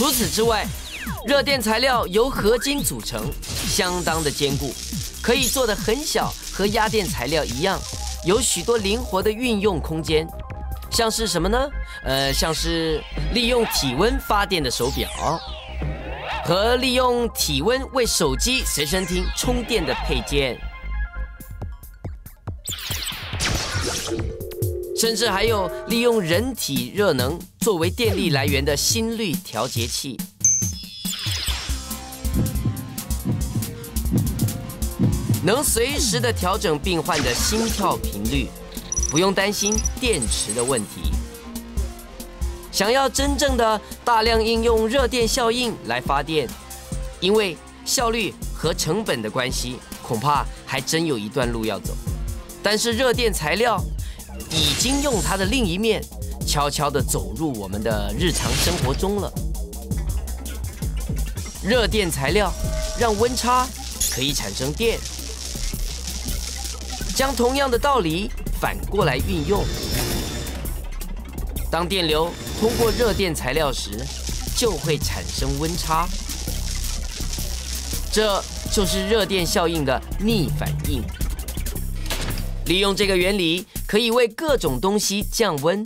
除此之外，热电材料由合金组成，相当的坚固，可以做的很小，和压电材料一样，有许多灵活的运用空间。像是什么呢？呃，像是利用体温发电的手表，和利用体温为手机随身听充电的配件，甚至还有利用人体热能作为电力来源的心率调节器，能随时的调整病患的心跳频率。不用担心电池的问题。想要真正的大量应用热电效应来发电，因为效率和成本的关系，恐怕还真有一段路要走。但是热电材料已经用它的另一面，悄悄地走入我们的日常生活中了。热电材料让温差可以产生电，将同样的道理。反过来运用，当电流通过热电材料时，就会产生温差，这就是热电效应的逆反应。利用这个原理，可以为各种东西降温。